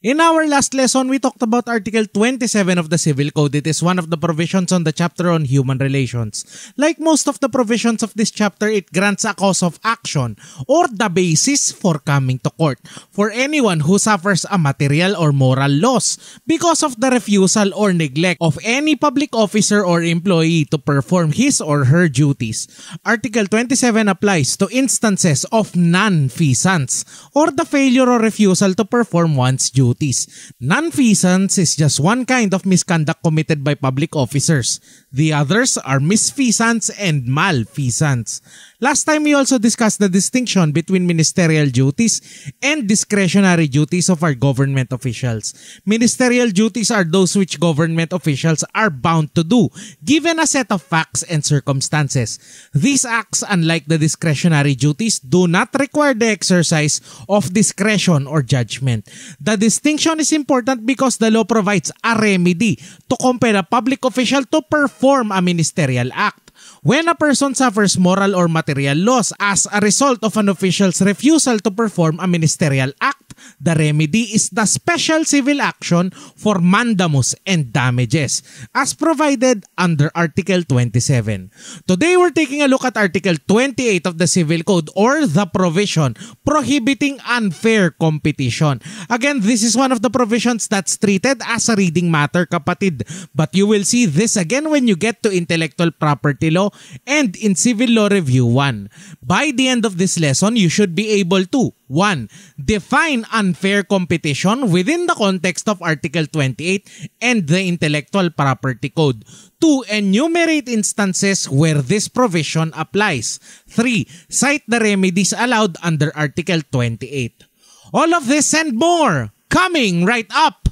In our last lesson, we talked about Article 27 of the Civil Code. It is one of the provisions on the chapter on human relations. Like most of the provisions of this chapter, it grants a cause of action or the basis for coming to court for anyone who suffers a material or moral loss because of the refusal or neglect of any public officer or employee to perform his or her duties. Article 27 applies to instances of non-feasance or the failure or refusal to perform one's duties duties. Nonfeasance is just one kind of misconduct committed by public officers. The others are misfeasance and malfeasance. Last time we also discussed the distinction between ministerial duties and discretionary duties of our government officials. Ministerial duties are those which government officials are bound to do given a set of facts and circumstances. These acts, unlike the discretionary duties, do not require the exercise of discretion or judgment. The distinction is important because the law provides a remedy to compel a public official to perform a ministerial act. When a person suffers moral or material loss as a result of an official's refusal to perform a ministerial act, the remedy is the special civil action for mandamus and damages as provided under Article 27. Today we're taking a look at Article 28 of the Civil Code or the provision prohibiting unfair competition. Again, this is one of the provisions that's treated as a reading matter kapatid but you will see this again when you get to intellectual property law and in Civil Law Review 1. By the end of this lesson, you should be able to 1. Define unfair competition within the context of Article 28 and the Intellectual Property Code. 2. Enumerate instances where this provision applies. 3. Cite the remedies allowed under Article 28. All of this and more coming right up!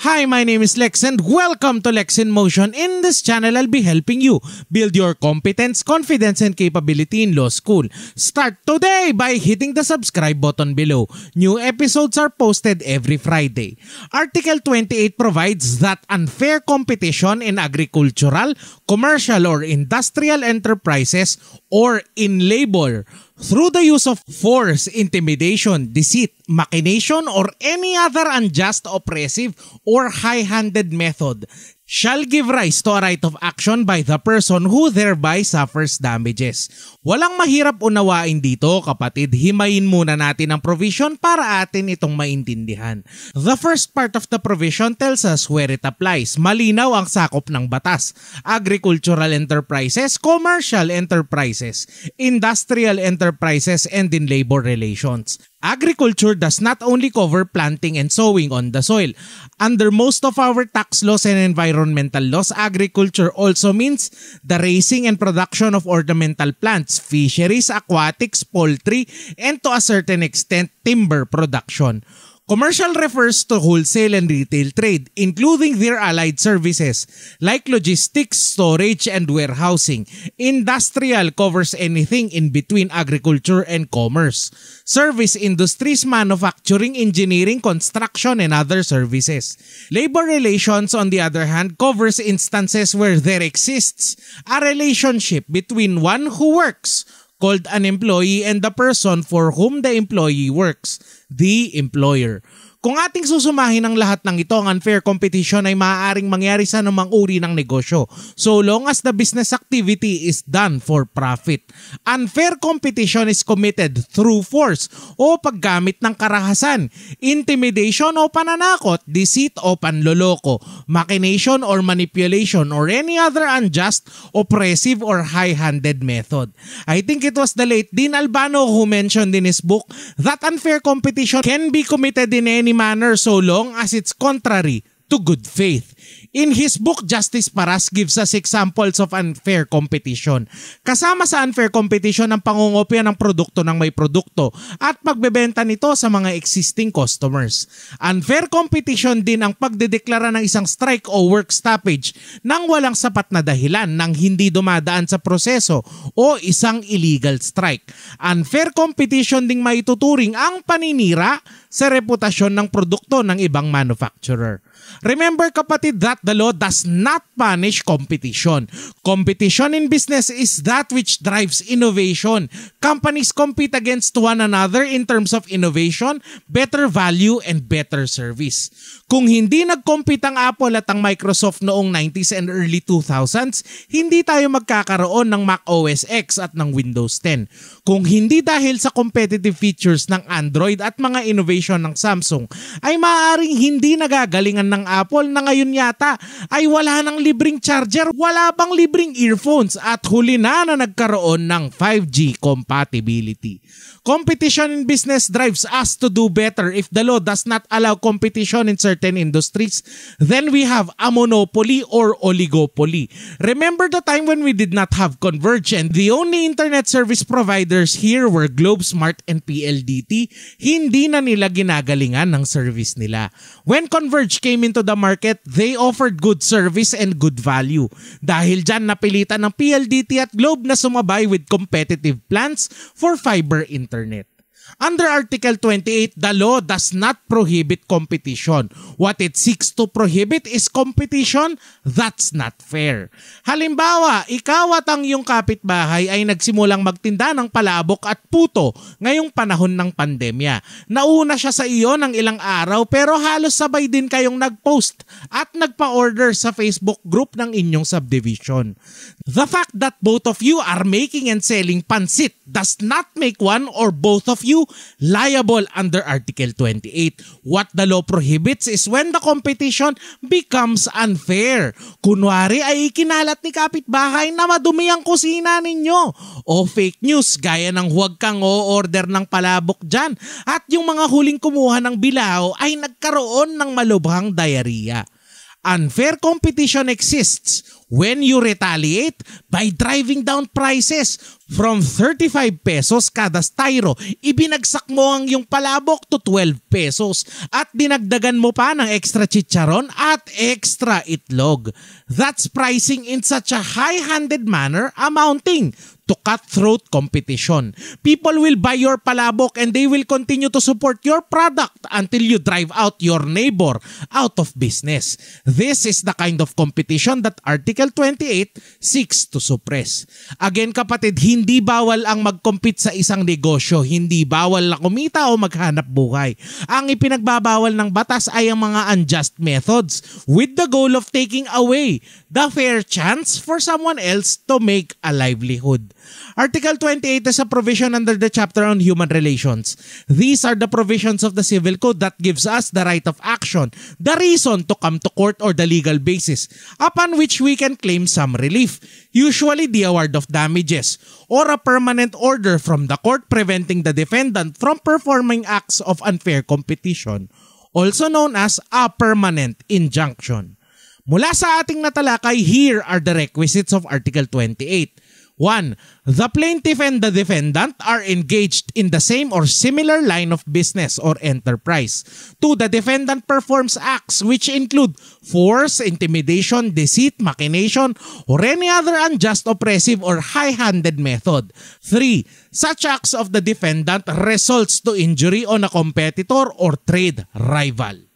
Hi, my name is Lex and welcome to Lex in Motion. In this channel, I'll be helping you build your competence, confidence, and capability in law school. Start today by hitting the subscribe button below. New episodes are posted every Friday. Article 28 provides that unfair competition in agricultural, commercial, or industrial enterprises or in labor through the use of force, intimidation, deceit, machination, or any other unjust, oppressive, or high-handed method shall give rise to a right of action by the person who thereby suffers damages. Walang mahirap unawain dito kapatid, himayin muna natin ang provision para atin itong maintindihan. The first part of the provision tells us where it applies. Malinaw ang sakop ng batas. Agricultural enterprises, commercial enterprises, industrial enterprises, and in labor relations. Agriculture does not only cover planting and sowing on the soil. Under most of our tax laws and environmental laws, agriculture also means the raising and production of ornamental plants, fisheries, aquatics, poultry, and to a certain extent, timber production. Commercial refers to wholesale and retail trade, including their allied services like logistics, storage, and warehousing. Industrial covers anything in between agriculture and commerce. Service industries, manufacturing, engineering, construction, and other services. Labor relations, on the other hand, covers instances where there exists a relationship between one who works called an employee and the person for whom the employee works, the employer. Kung ating susumahin ang lahat ng ito, ang unfair competition ay maaaring mangyari sa anumang uri ng negosyo so long as the business activity is done for profit. Unfair competition is committed through force o paggamit ng karahasan, intimidation o pananakot, deceit o panloloko, machination or manipulation or any other unjust, oppressive or high-handed method. I think it was the late Dean Albano who mentioned in his book that unfair competition can be committed in any any manner so long as it's contrary to good faith. In his book, Justice Paras gives us examples of unfair competition. Kasama sa unfair competition ang pangungopya ng produkto ng may produkto at pagbebenta nito sa mga existing customers. Unfair competition din ang pagdedeklara ng isang strike o work stoppage nang walang sapat na dahilan nang hindi dumadaan sa proseso o isang illegal strike. Unfair competition ding maituturing ang paninira sa reputasyon ng produkto ng ibang manufacturer. Remember kapatid that the law does not punish competition. Competition in business is that which drives innovation. Companies compete against one another in terms of innovation, better value, and better service. Kung hindi nag-compete ang Apple at ang Microsoft noong 90s and early 2000s, hindi tayo magkakaroon ng Mac OS X at ng Windows 10. Kung hindi dahil sa competitive features ng Android at mga innovation ng Samsung, ay maaaring hindi nagagalingan ng Apple na ngayon yata ay wala nang libreng charger, wala bang libreng earphones at huli na na nagkaroon ng 5G compatibility. Competition in business drives us to do better. If the law does not allow competition in certain industries, then we have a monopoly or oligopoly. Remember the time when we did not have Converge the only internet service providers here were GlobeSmart and PLDT? Hindi na nila ginagalingan ng service nila. When Converge came into the market, they offered good service and good value. Dahil dyan napilitan ng PLDT at Globe na sumabay with competitive plans for fiber internet. Under Article 28, the law does not prohibit competition. What it seeks to prohibit is competition that's not fair. Halimbawa, ikaw at ang iyong kapitbahay ay nagsimulang magtinda ng palabok at puto ngayong panahon ng pandemya. Nauna siya sa iyo ng ilang araw pero halos sabay din kayong nag-post at nagpa-order sa Facebook group ng inyong subdivision. The fact that both of you are making and selling pansit does not make one or both of you you liable under Article 28. What the law prohibits is when the competition becomes unfair. Kunwari ay ikinalat ni kapitbahay na madumi ang kusina ninyo. O fake news gaya ng huwag kang o-order ng palabok dyan. At yung mga huling kumuha ng bilao ay nagkaroon ng malubhang diarrhea. Unfair competition exists when you retaliate by driving down prices from 35 pesos kada styro. Ibinagsak mo ang yung palabok to 12 pesos at dinagdagan mo pa ng extra chicharon at extra itlog. That's pricing in such a high-handed manner amounting to cutthroat competition. People will buy your palabok and they will continue to support your product until you drive out your neighbor out of business. This is the kind of competition that Article 28 seeks to suppress. Again kapatid, hindi bawal ang mag-compete sa isang negosyo, hindi bawal na kumita o maghanap buhay. Ang ipinagbabawal ng batas ay ang mga unjust methods with the goal of taking away the fair chance for someone else to make a livelihood. Article 28 is a provision under the chapter on human relations. These are the provisions of the Civil Code that gives us the right of action, the reason to come to court or the legal basis upon which we can claim some relief, usually the award of damages, or a permanent order from the court preventing the defendant from performing acts of unfair competition, also known as a permanent injunction. Mula sa ating natalakay, here are the requisites of Article 28. 1. The plaintiff and the defendant are engaged in the same or similar line of business or enterprise. 2. The defendant performs acts which include force, intimidation, deceit, machination, or any other unjust, oppressive, or high-handed method. 3. Such acts of the defendant results to injury on a competitor or trade rival.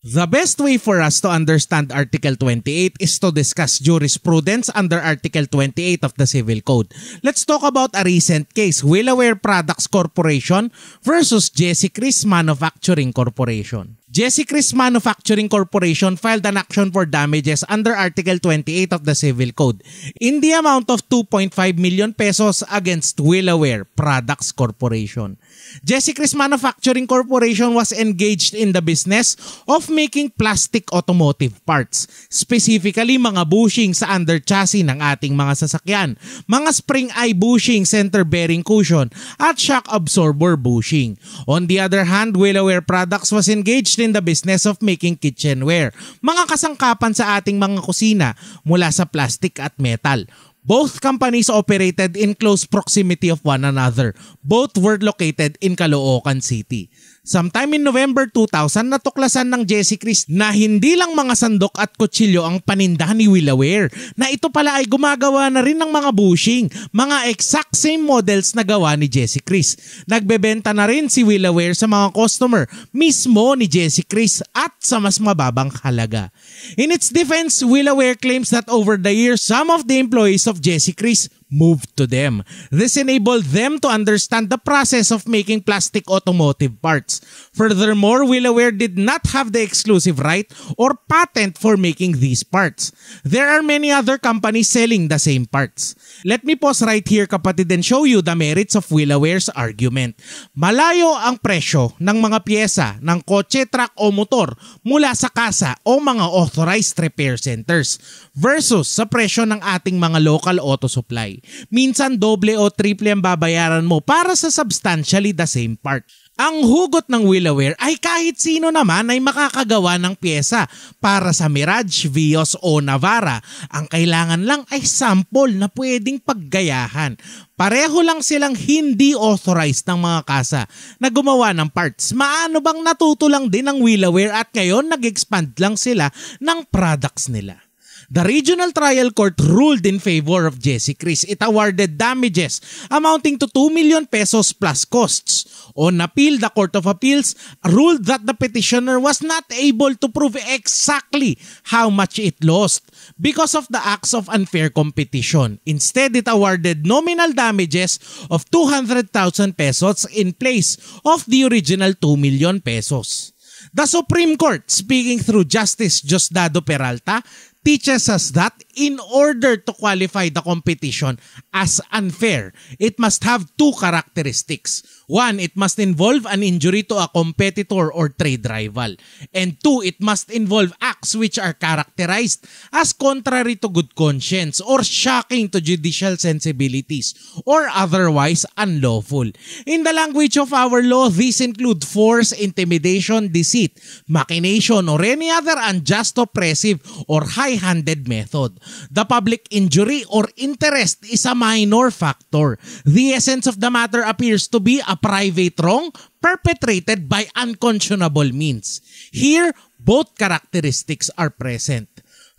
The best way for us to understand Article 28 is to discuss jurisprudence under Article 28 of the Civil Code. Let's talk about a recent case, Willaware Products Corporation versus Jesse Chris Manufacturing Corporation. Jesse Chris Manufacturing Corporation filed an action for damages under Article 28 of the Civil Code in the amount of 2.5 million pesos against Willaware Products Corporation. Jesse Chris Manufacturing Corporation was engaged in the business of making plastic automotive parts, specifically mga bushing sa under chassis ng ating mga sasakyan, mga spring eye bushing, center bearing cushion, at shock absorber bushing. On the other hand, Willaware Products was engaged in the business of making kitchenware, mga kasangkapan sa ating mga kusina mula sa plastic at metal. Both companies operated in close proximity of one another. Both were located in Caloocan City. Sometime in November 2000, natuklasan ng Jessie Chris na hindi lang mga sandok at kutsilyo ang paninda ni Willaware, na ito pala ay gumagawa na rin ng mga bushing, mga exact same models na gawa ni Jessie Chris. Nagbebenta na rin si Willaware sa mga customer mismo ni Jessie Chris at sa mas mababang halaga. In its defense, Willaware claims that over the years, some of the employees of Jessie Chris moved to them. This enabled them to understand the process of making plastic automotive parts. Furthermore, Willaware did not have the exclusive right or patent for making these parts. There are many other companies selling the same parts. Let me pause right here kapatid and show you the merits of Willaware's argument. Malayo ang presyo ng mga pyesa ng kotse, truck o motor mula sa kasa o mga authorized repair centers versus sa presyo ng ating mga local auto supply. Minsan doble o triple ang babayaran mo para sa substantially the same part. Ang hugot ng Willaware ay kahit sino naman ay makakagawa ng pyesa para sa Mirage, Vios o Navara. Ang kailangan lang ay sample na pwedeng paggayahan. Pareho lang silang hindi authorized ng mga kasa na gumawa ng parts. Maano bang natuto lang din ng Willaware at ngayon nag-expand lang sila ng products nila. The regional trial court ruled in favor of Jesse Chris. It awarded damages amounting to 2 million pesos plus costs. On appeal, the Court of Appeals ruled that the petitioner was not able to prove exactly how much it lost because of the acts of unfair competition. Instead, it awarded nominal damages of 200,000 pesos in place of the original 2 million pesos. The Supreme Court, speaking through Justice Josdado Peralta, teaches us that in order to qualify the competition as unfair, it must have two characteristics. One, it must involve an injury to a competitor or trade rival. And two, it must involve acts which are characterized as contrary to good conscience or shocking to judicial sensibilities or otherwise unlawful. In the language of our law, these include force, intimidation, deceit, machination, or any other unjust, oppressive, or high-handed method. The public injury or interest is a minor factor. The essence of the matter appears to be a private wrong perpetrated by unconscionable means. Here, both characteristics are present.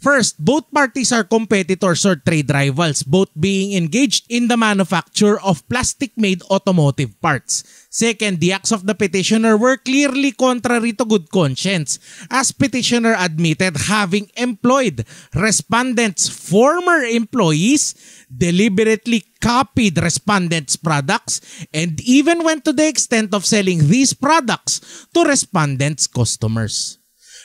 First, both parties are competitors or trade rivals, both being engaged in the manufacture of plastic-made automotive parts. Second, the acts of the petitioner were clearly contrary to good conscience, as petitioner admitted having employed respondents' former employees, deliberately copied respondents' products, and even went to the extent of selling these products to respondents' customers.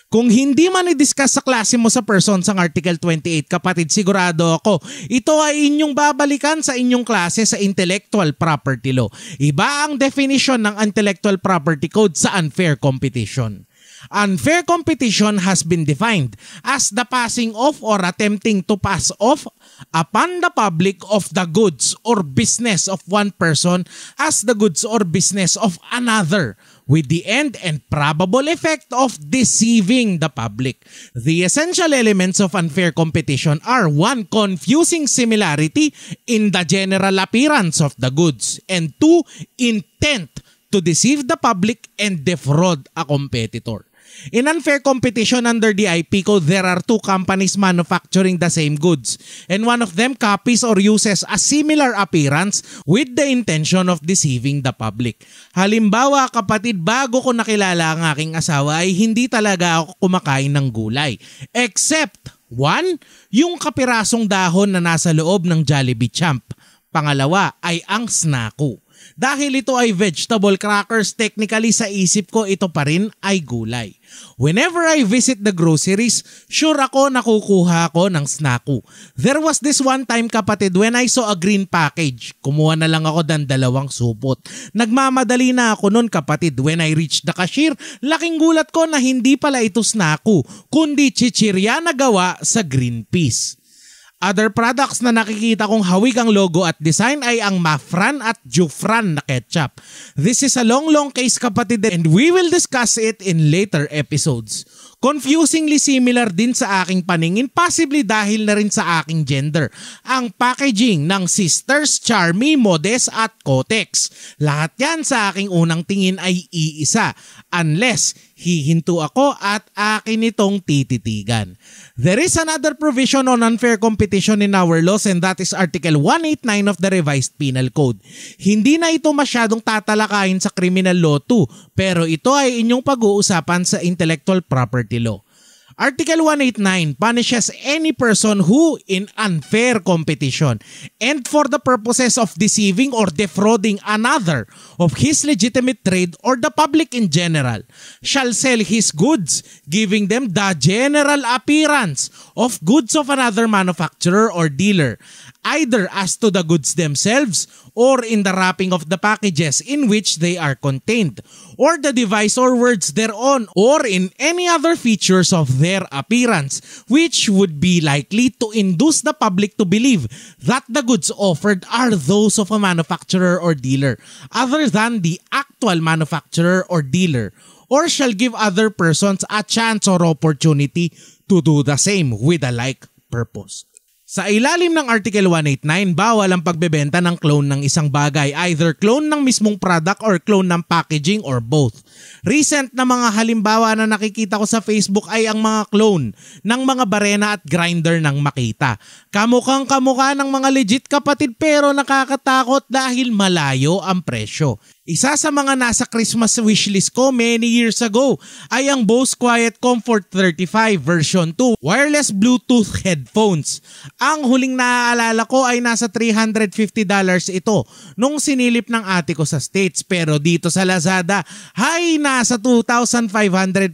Kung hindi man i-discuss sa klase mo sa person sa Article 28, kapatid, sigurado ako, ito ay inyong babalikan sa inyong klase sa Intellectual Property Law. Iba ang definition ng Intellectual Property Code sa unfair competition. Unfair competition has been defined as the passing off or attempting to pass off upon the public of the goods or business of one person as the goods or business of another with the end and probable effect of deceiving the public. The essential elements of unfair competition are one, confusing similarity in the general appearance of the goods and two, intent to deceive the public and defraud a competitor. In unfair competition under the IP code, there are two companies manufacturing the same goods and one of them copies or uses a similar appearance with the intention of deceiving the public. Halimbawa kapatid, bago ko nakilala ang aking asawa ay hindi talaga ako kumakain ng gulay. Except, one, yung kapirasong dahon na nasa loob ng Jollibee Champ. Pangalawa ay ang snaku. Dahil ito ay vegetable crackers, technically sa isip ko ito pa rin ay gulay. Whenever I visit the groceries, sure ako nakukuha ako ng snaku. There was this one time kapatid when I saw a green package. Kumuha na lang ako ng dalawang supot. Nagmamadali na ako nun kapatid. When I reached the cashier, laking gulat ko na hindi pala ito snaku, kundi chichirya na gawa sa green peas. Other products na nakikita kong hawig ang logo at design ay ang Mafran at Jufran na ketchup. This is a long long case kapatid and we will discuss it in later episodes. Confusingly similar din sa aking paningin, possibly dahil na rin sa aking gender. Ang packaging ng Sisters, Charmy, Modest at Kotex. Lahat yan sa aking unang tingin ay iisa. Unless hihinto ako at akin itong tititigan. There is another provision on unfair competition in our laws and that is Article 189 of the Revised Penal Code. Hindi na ito masyadong tatalakayin sa Criminal Law 2 pero ito ay inyong pag-uusapan sa Intellectual Property Law. Article 189 punishes any person who, in unfair competition and for the purposes of deceiving or defrauding another of his legitimate trade or the public in general, shall sell his goods, giving them the general appearance of goods of another manufacturer or dealer, either as to the goods themselves or in the wrapping of the packages in which they are contained, or the device or words thereon, or in any other features of their appearance, which would be likely to induce the public to believe that the goods offered are those of a manufacturer or dealer, other than the actual manufacturer or dealer, or shall give other persons a chance or opportunity to do the same with a like purpose. Sa ilalim ng Article 189, bawal ang pagbebenta ng clone ng isang bagay, either clone ng mismong product or clone ng packaging or both. Recent na mga halimbawa na nakikita ko sa Facebook ay ang mga clone ng mga barena at grinder ng makita. Kamukhang kamukha ng mga legit kapatid pero nakakatakot dahil malayo ang presyo. Isa sa mga nasa Christmas wishlist ko many years ago ay ang Bose Quiet Comfort 35 version 2 wireless Bluetooth headphones. Ang huling naaalala ko ay nasa $350 ito nung sinilip ng ate ko sa States pero dito sa Lazada ay nasa 2,500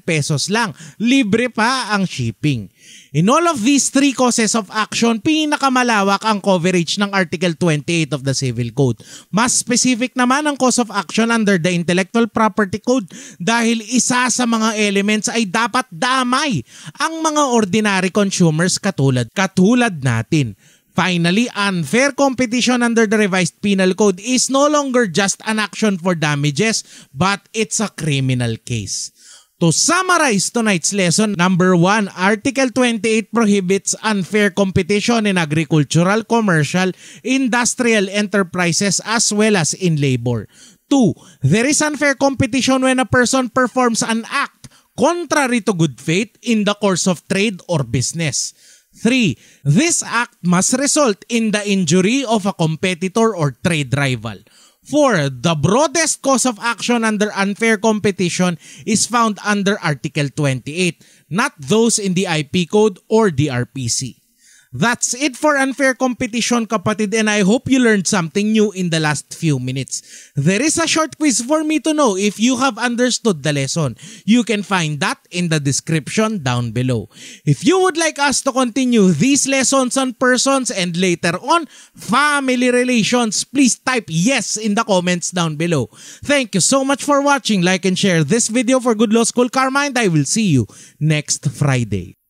pesos lang. Libre pa ang shipping. In all of these three causes of action, pinakamalawak ang coverage ng Article 28 of the Civil Code. Mas specific naman ang cause of action under the Intellectual Property Code dahil isa sa mga elements ay dapat damay ang mga ordinary consumers katulad katulad natin. Finally, unfair competition under the revised penal code is no longer just an action for damages, but it's a criminal case. To summarize tonight's lesson, number 1, Article 28 prohibits unfair competition in agricultural, commercial, industrial enterprises as well as in labor. 2. There is unfair competition when a person performs an act contrary to good faith in the course of trade or business. 3. This act must result in the injury of a competitor or trade rival. 4. The broadest cause of action under unfair competition is found under Article 28, not those in the IP Code or the RPC. That's it for unfair competition kapatid and I hope you learned something new in the last few minutes. There is a short quiz for me to know if you have understood the lesson. You can find that in the description down below. If you would like us to continue these lessons on persons and later on family relations, please type yes in the comments down below. Thank you so much for watching. Like and share this video for Good Law School Karma and I will see you next Friday.